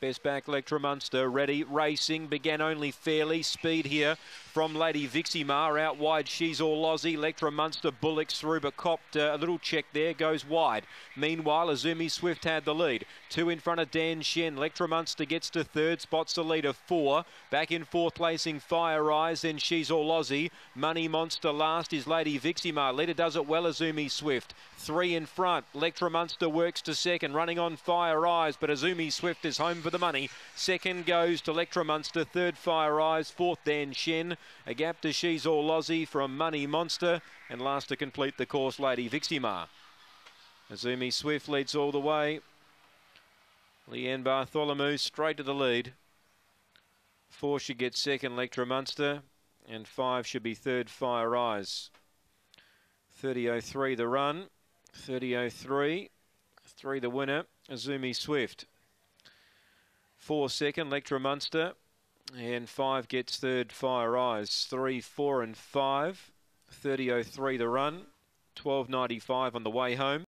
Best back, Electra Munster, ready, racing, began only fairly, speed here from Lady Viximar, out wide, she's all Aussie, Electra Munster bullocks through, but copped uh, a little check there, goes wide. Meanwhile, Azumi Swift had the lead, two in front of Dan Shen, Electra Munster gets to third, spots the leader, four, back in fourth placing Fire Eyes, then she's all Aussie, Money Monster last is Lady Viximar, leader does it well, Azumi Swift, three in front, Electra Munster works to second, running on Fire Eyes, but Azumi Swift is home for the money. Second goes to Electra Munster. Third Fire Eyes. Fourth Dan Shen. A gap to She's All Aussie from Money Monster. And last to complete the course, Lady Viximar. Azumi Swift leads all the way. Leanne Bartholomew straight to the lead. Four should get second, Electra Munster. And five should be third, Fire Eyes. 30.03 the run. 30.03. Three the winner, Azumi Swift. Four second, Electra Munster. And five gets third, Fire Eyes. Three, four, and five. 30.03 the run. 12.95 on the way home.